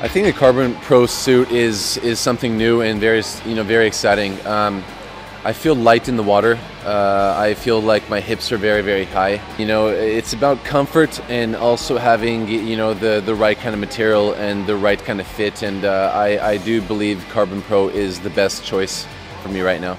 I think the Carbon Pro suit is is something new and very you know very exciting. Um, I feel light in the water. Uh, I feel like my hips are very very high. You know, it's about comfort and also having you know the the right kind of material and the right kind of fit. And uh, I I do believe Carbon Pro is the best choice for me right now.